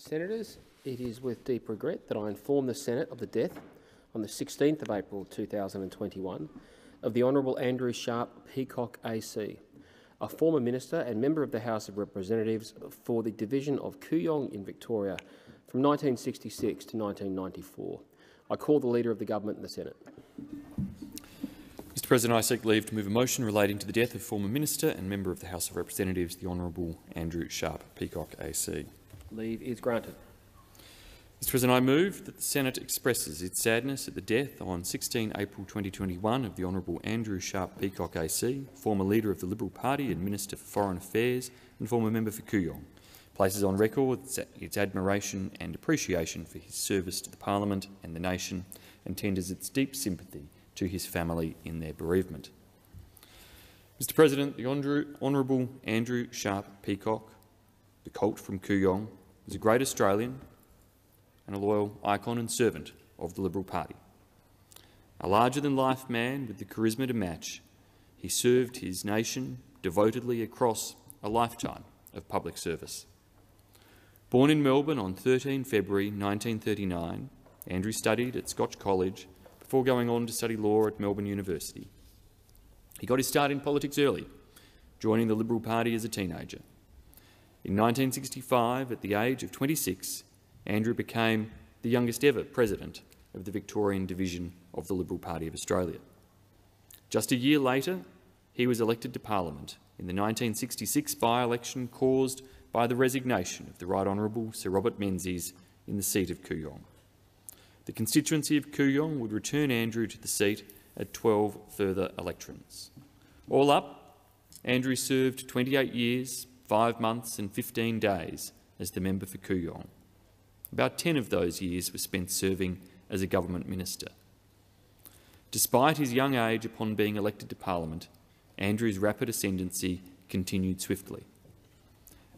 Senators, it is with deep regret that I inform the Senate of the death on the 16th of April 2021 of the Honourable Andrew Sharp Peacock AC, a former minister and member of the House of Representatives for the division of Kooyong in Victoria from 1966 to 1994. I call the Leader of the Government in the Senate. Mr President, I seek leave to move a motion relating to the death of former minister and member of the House of Representatives, the Honourable Andrew Sharp Peacock AC. Leave is granted. Mr President, I move that the Senate expresses its sadness at the death on 16 April 2021 of the Honourable Andrew Sharp Peacock AC, former Leader of the Liberal Party and Minister for Foreign Affairs and former member for Kooyong, places on record its admiration and appreciation for his service to the Parliament and the nation and tenders its deep sympathy to his family in their bereavement. Mr President, the Honourable Andrew Sharp Peacock, the Colt from Kooyong, was a great Australian and a loyal icon and servant of the Liberal Party. A larger-than-life man with the charisma to match, he served his nation devotedly across a lifetime of public service. Born in Melbourne on 13 February 1939, Andrew studied at Scotch College before going on to study law at Melbourne University. He got his start in politics early, joining the Liberal Party as a teenager. In 1965, at the age of 26, Andrew became the youngest ever president of the Victorian division of the Liberal Party of Australia. Just a year later, he was elected to Parliament in the 1966 by-election caused by the resignation of the Right Honourable Sir Robert Menzies in the seat of Kooyong. The constituency of Kooyong would return Andrew to the seat at 12 further elections. All up, Andrew served 28 years, 5 months and 15 days as the member for Kooyong. About 10 of those years were spent serving as a government minister. Despite his young age upon being elected to Parliament, Andrew's rapid ascendancy continued swiftly.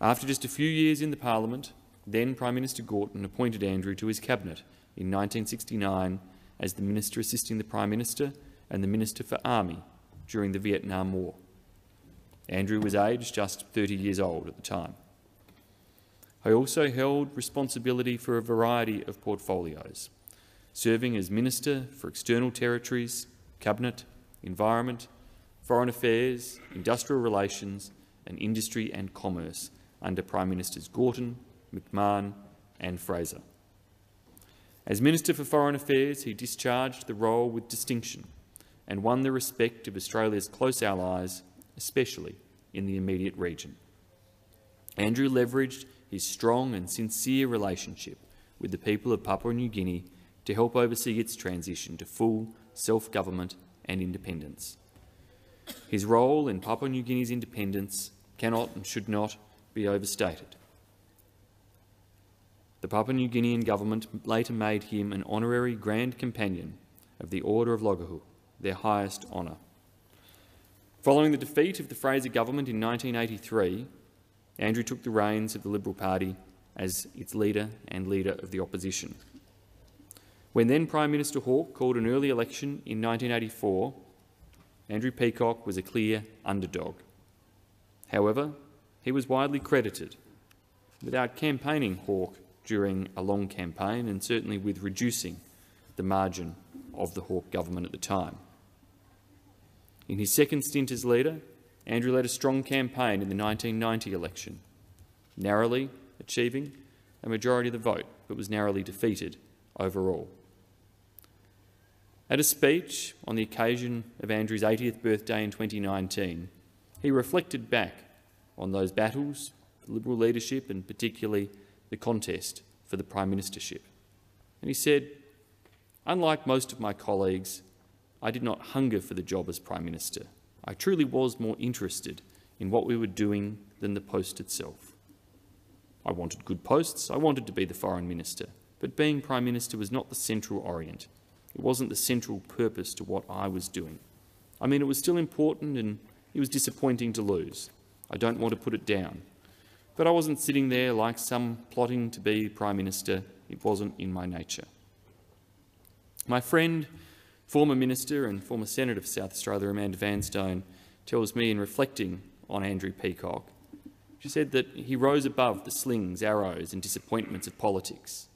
After just a few years in the Parliament, then Prime Minister Gorton appointed Andrew to his cabinet in 1969 as the Minister assisting the Prime Minister and the Minister for Army during the Vietnam War. Andrew was aged just 30 years old at the time. I also held responsibility for a variety of portfolios, serving as Minister for External Territories, Cabinet, Environment, Foreign Affairs, Industrial Relations and Industry and Commerce under Prime Ministers Gorton, McMahon and Fraser. As Minister for Foreign Affairs, he discharged the role with distinction and won the respect of Australia's close allies, especially in the immediate region. Andrew leveraged his strong and sincere relationship with the people of Papua New Guinea to help oversee its transition to full self-government and independence. His role in Papua New Guinea's independence cannot and should not be overstated. The Papua New Guinean government later made him an honorary Grand Companion of the Order of Logohu, their highest honour. Following the defeat of the Fraser government in 1983, Andrew took the reins of the Liberal Party as its leader and leader of the opposition. When then Prime Minister Hawke called an early election in 1984, Andrew Peacock was a clear underdog. However, he was widely credited without campaigning Hawke during a long campaign and certainly with reducing the margin of the Hawke government at the time. In his second stint as leader, Andrew led a strong campaign in the 1990 election, narrowly achieving a majority of the vote, but was narrowly defeated overall. At a speech on the occasion of Andrew's 80th birthday in 2019, he reflected back on those battles, the Liberal leadership and particularly the contest for the Prime Ministership. And he said, unlike most of my colleagues, I did not hunger for the job as Prime Minister. I truly was more interested in what we were doing than the post itself. I wanted good posts, I wanted to be the Foreign Minister, but being Prime Minister was not the central orient. It wasn't the central purpose to what I was doing. I mean, it was still important and it was disappointing to lose. I don't want to put it down. But I wasn't sitting there like some plotting to be Prime Minister. It wasn't in my nature. My friend Former Minister and former Senator for South Australia Amanda Vanstone tells me in reflecting on Andrew Peacock, She said that he rose above the slings, arrows and disappointments of politics.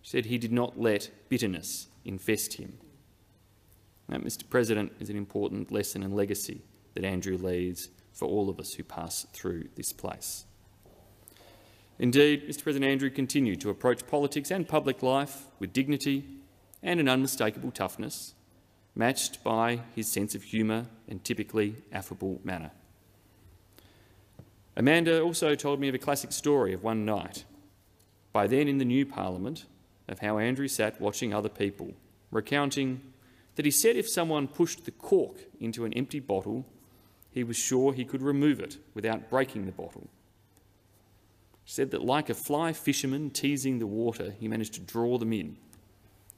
She said he did not let bitterness infest him. That, Mr President, is an important lesson and legacy that Andrew leaves for all of us who pass through this place. Indeed, Mr President, Andrew continued to approach politics and public life with dignity and an unmistakable toughness, matched by his sense of humour and typically affable manner. Amanda also told me of a classic story of one night, by then in the new Parliament, of how Andrew sat watching other people, recounting that he said if someone pushed the cork into an empty bottle, he was sure he could remove it without breaking the bottle said that like a fly fisherman teasing the water, he managed to draw them in.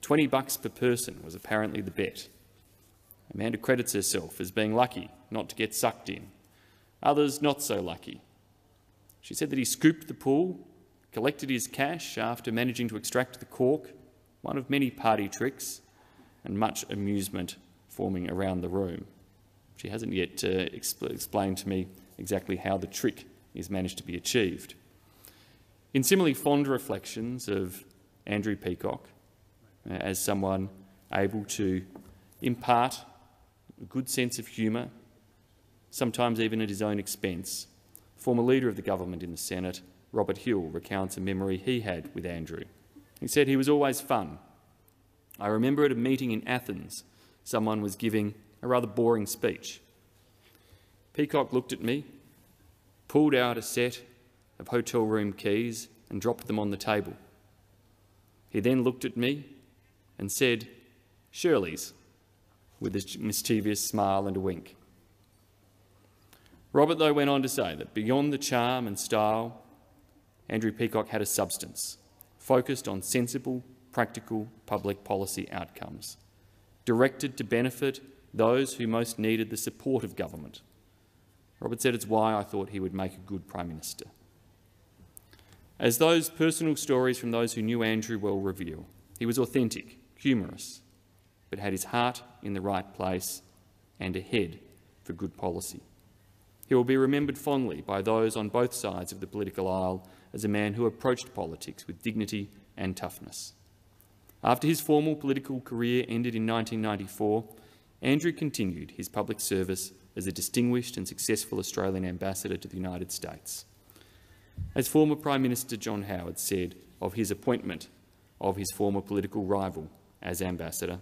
20 bucks per person was apparently the bet. Amanda credits herself as being lucky not to get sucked in, others not so lucky. She said that he scooped the pool, collected his cash after managing to extract the cork, one of many party tricks, and much amusement forming around the room. She hasn't yet uh, expl explained to me exactly how the trick is managed to be achieved. In similarly fond reflections of Andrew Peacock uh, as someone able to impart a good sense of humour, sometimes even at his own expense, former Leader of the Government in the Senate, Robert Hill, recounts a memory he had with Andrew. He said he was always fun. I remember at a meeting in Athens, someone was giving a rather boring speech. Peacock looked at me, pulled out a set of hotel room keys and dropped them on the table. He then looked at me and said, Shirley's, with a mischievous smile and a wink. Robert, though, went on to say that beyond the charm and style, Andrew Peacock had a substance, focused on sensible, practical public policy outcomes, directed to benefit those who most needed the support of government. Robert said it's why I thought he would make a good Prime Minister. As those personal stories from those who knew Andrew well reveal, he was authentic, humorous, but had his heart in the right place and a head for good policy. He will be remembered fondly by those on both sides of the political aisle as a man who approached politics with dignity and toughness. After his formal political career ended in 1994, Andrew continued his public service as a distinguished and successful Australian ambassador to the United States. As former Prime Minister John Howard said of his appointment of his former political rival as ambassador,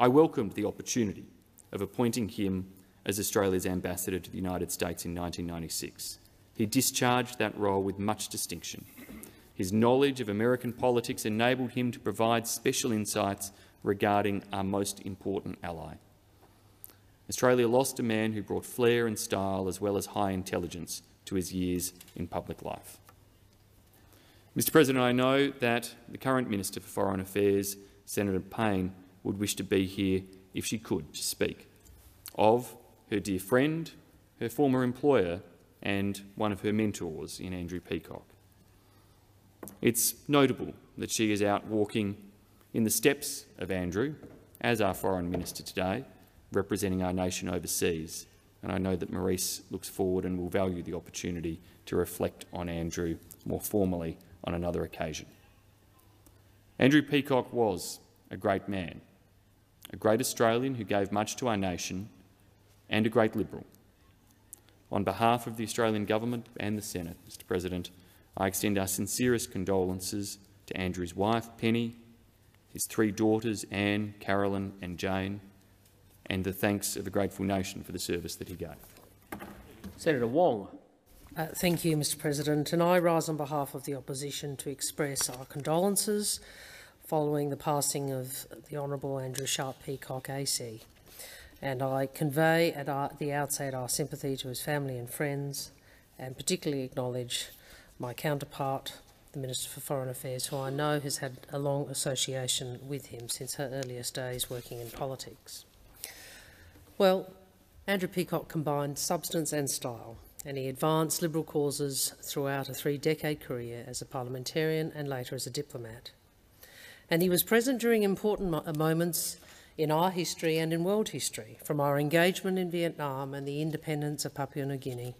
I welcomed the opportunity of appointing him as Australia's ambassador to the United States in 1996. He discharged that role with much distinction. His knowledge of American politics enabled him to provide special insights regarding our most important ally. Australia lost a man who brought flair and style as well as high intelligence to his years in public life. Mr President, I know that the current Minister for Foreign Affairs, Senator Payne, would wish to be here if she could to speak of her dear friend, her former employer and one of her mentors in Andrew Peacock. It's notable that she is out walking in the steps of Andrew, as our Foreign Minister today, representing our nation overseas, and I know that Marise looks forward and will value the opportunity to reflect on Andrew more formally on another occasion. Andrew Peacock was a great man, a great Australian who gave much to our nation and a great Liberal. On behalf of the Australian Government and the Senate, Mr President, I extend our sincerest condolences to Andrew's wife, Penny, his three daughters, Anne, Carolyn and Jane, and the thanks of a grateful nation for the service that he gave. Senator Wong. Uh, thank you, Mr President. And I rise on behalf of the opposition to express our condolences following the passing of the Honourable Andrew Sharp Peacock AC. And I convey at our, the outset our sympathy to his family and friends, and particularly acknowledge my counterpart, the Minister for Foreign Affairs, who I know has had a long association with him since her earliest days working in politics. Well, Andrew Peacock combined substance and style, and he advanced Liberal causes throughout a three-decade career as a parliamentarian and later as a diplomat. And he was present during important mo uh, moments in our history and in world history, from our engagement in Vietnam and the independence of Papua New Guinea,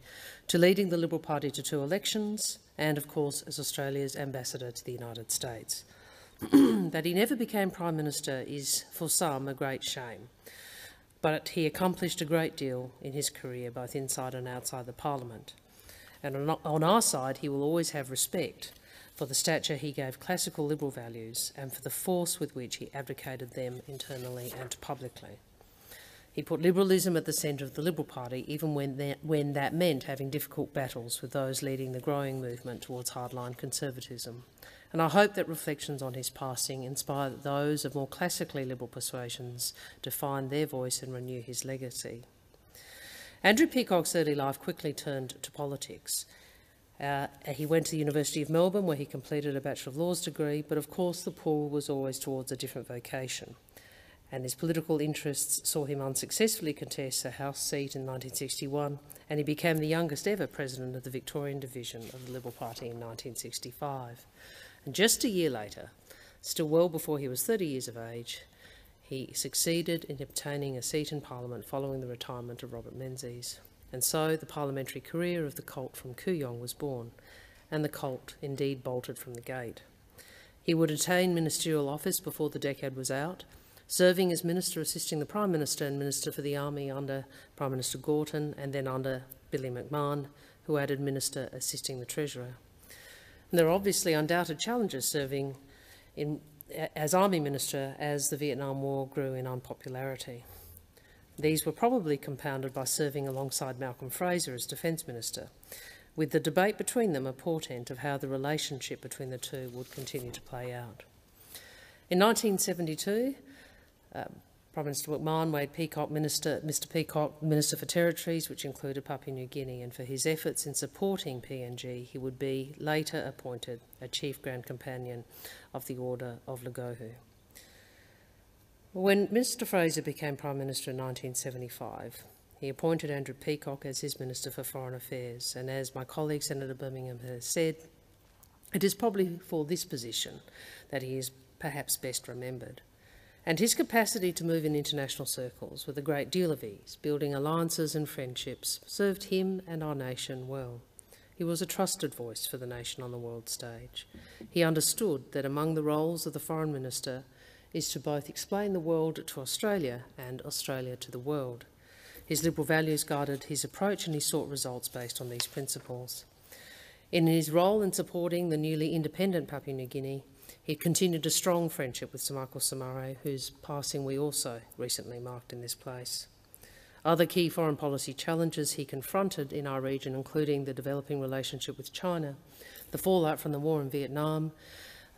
to leading the Liberal Party to two elections, and of course as Australia's ambassador to the United States. that he never became Prime Minister is, for some, a great shame. But he accomplished a great deal in his career, both inside and outside the Parliament. And on our side, he will always have respect for the stature he gave classical liberal values and for the force with which he advocated them internally and publicly. He put liberalism at the centre of the Liberal Party, even when that, when that meant having difficult battles with those leading the growing movement towards hardline conservatism. And I hope that reflections on his passing inspire those of more classically liberal persuasions to find their voice and renew his legacy. Andrew Peacock's early life quickly turned to politics. Uh, he went to the University of Melbourne where he completed a Bachelor of Laws degree, but of course the pull was always towards a different vocation. And his political interests saw him unsuccessfully contest a House seat in 1961, and he became the youngest ever president of the Victorian division of the Liberal Party in 1965. And just a year later, still well before he was 30 years of age, he succeeded in obtaining a seat in Parliament following the retirement of Robert Menzies. And so the parliamentary career of the colt from Kooyong was born, and the colt indeed bolted from the gate. He would attain ministerial office before the decade was out, serving as Minister assisting the Prime Minister and Minister for the Army under Prime Minister Gorton and then under Billy McMahon, who added Minister assisting the Treasurer. And there are obviously undoubted challenges serving in, as Army Minister as the Vietnam War grew in unpopularity. These were probably compounded by serving alongside Malcolm Fraser as Defence Minister, with the debate between them a portent of how the relationship between the two would continue to play out. In 1972, uh, Prime Minister McMahon made Peacock Minister, Mr Peacock Minister for Territories, which included Papua New Guinea, and for his efforts in supporting PNG, he would be later appointed a Chief Grand Companion of the Order of Logohu. When Mr Fraser became Prime Minister in 1975, he appointed Andrew Peacock as his Minister for Foreign Affairs, and as my colleague Senator Birmingham has said, it is probably for this position that he is perhaps best remembered. And his capacity to move in international circles with a great deal of ease, building alliances and friendships, served him and our nation well. He was a trusted voice for the nation on the world stage. He understood that among the roles of the Foreign Minister is to both explain the world to Australia and Australia to the world. His liberal values guided his approach and he sought results based on these principles. In his role in supporting the newly independent Papua New Guinea, he continued a strong friendship with Sir Michael Somare, whose passing we also recently marked in this place. Other key foreign policy challenges he confronted in our region, including the developing relationship with China, the fallout from the war in Vietnam,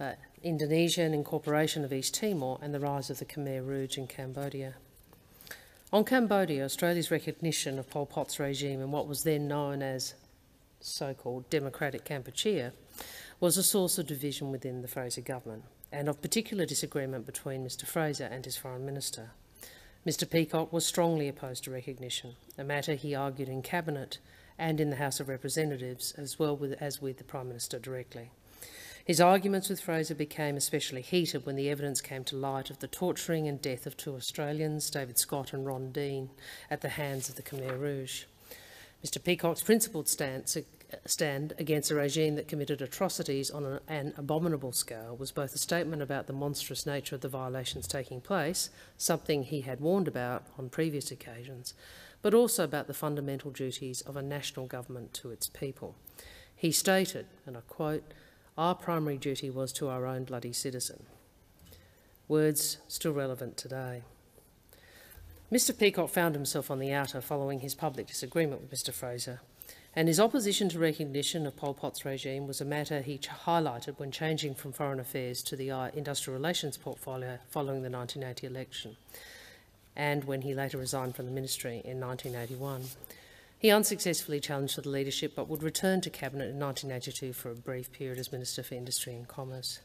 uh, Indonesia and incorporation of East Timor, and the rise of the Khmer Rouge in Cambodia. On Cambodia, Australia's recognition of Pol Pot's regime in what was then known as so-called Democratic Kampuchea was a source of division within the Fraser government and of particular disagreement between Mr Fraser and his foreign minister. Mr Peacock was strongly opposed to recognition, a matter he argued in Cabinet and in the House of Representatives, as well with, as with the Prime Minister directly. His arguments with Fraser became especially heated when the evidence came to light of the torturing and death of two Australians, David Scott and Ron Dean, at the hands of the Khmer Rouge. Mr Peacock's principled stance, stand against a regime that committed atrocities on an, an abominable scale was both a statement about the monstrous nature of the violations taking place, something he had warned about on previous occasions, but also about the fundamental duties of a national government to its people. He stated, and I quote, our primary duty was to our own bloody citizen. Words still relevant today. Mr Peacock found himself on the outer following his public disagreement with Mr Fraser, and his opposition to recognition of Pol Pot's regime was a matter he highlighted when changing from foreign affairs to the uh, industrial relations portfolio following the 1980 election, and when he later resigned from the ministry in 1981. He unsuccessfully challenged for the leadership but would return to Cabinet in 1982 for a brief period as Minister for Industry and Commerce.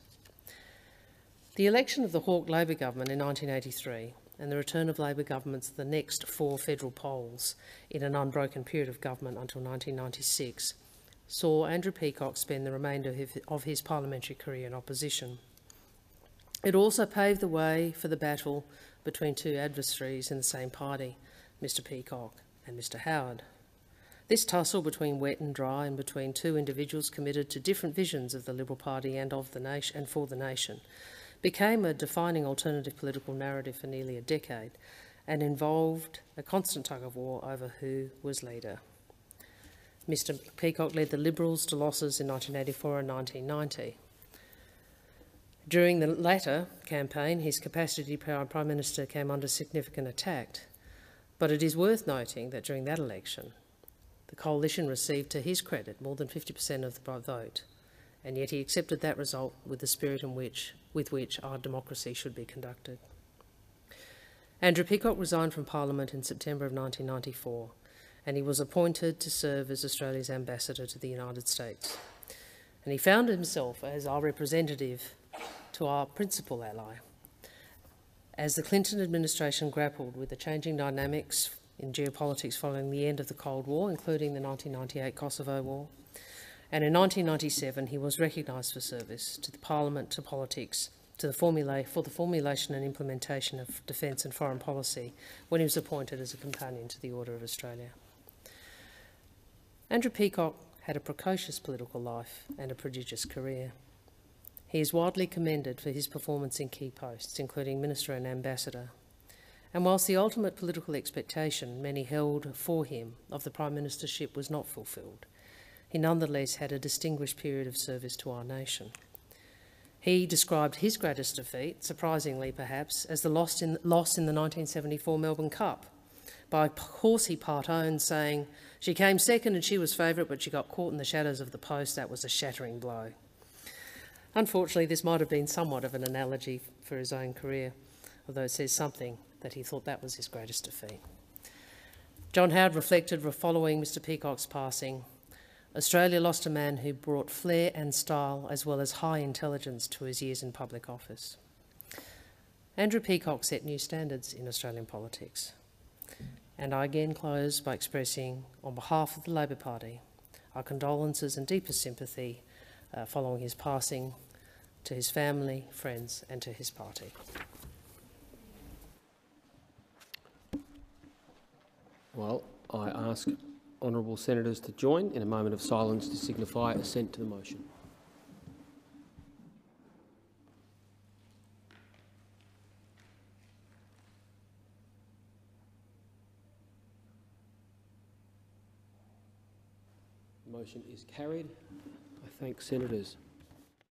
The election of the Hawke Labor government in 1983 and the return of Labor governments the next four federal polls in an unbroken period of government until 1996 saw Andrew Peacock spend the remainder of his parliamentary career in opposition. It also paved the way for the battle between two adversaries in the same party, Mr Peacock and Mr Howard. This tussle between wet and dry and between two individuals committed to different visions of the Liberal Party and of the nation and for the nation became a defining alternative political narrative for nearly a decade and involved a constant tug of war over who was leader. Mr Peacock led the Liberals to losses in 1984 and 1990. During the latter campaign, his capacity to be Prime Minister came under significant attack. But it is worth noting that during that election, the coalition received, to his credit, more than 50% of the vote, and yet he accepted that result with the spirit in which, with which our democracy should be conducted. Andrew Peacock resigned from Parliament in September of 1994, and he was appointed to serve as Australia's ambassador to the United States. And he found himself as our representative to our principal ally. As the Clinton administration grappled with the changing dynamics in geopolitics following the end of the Cold War, including the 1998 Kosovo War. And in 1997, he was recognised for service to the Parliament, to politics, to the formula, for the formulation and implementation of defence and foreign policy when he was appointed as a companion to the Order of Australia. Andrew Peacock had a precocious political life and a prodigious career. He is widely commended for his performance in key posts, including Minister and Ambassador, and whilst the ultimate political expectation many held for him of the Prime Ministership was not fulfilled, he nonetheless had a distinguished period of service to our nation. He described his greatest defeat, surprisingly perhaps, as the loss in, loss in the 1974 Melbourne Cup by Horsey part owned, saying, She came second and she was favourite, but she got caught in the shadows of the post. That was a shattering blow. Unfortunately, this might have been somewhat of an analogy for his own career, although it says something that he thought that was his greatest defeat. John Howard reflected following Mr Peacock's passing, Australia lost a man who brought flair and style as well as high intelligence to his years in public office. Andrew Peacock set new standards in Australian politics. And I again close by expressing, on behalf of the Labor Party, our condolences and deepest sympathy uh, following his passing to his family, friends, and to his party. Well, I ask honourable senators to join in a moment of silence to signify assent to the motion. The motion is carried. I thank senators.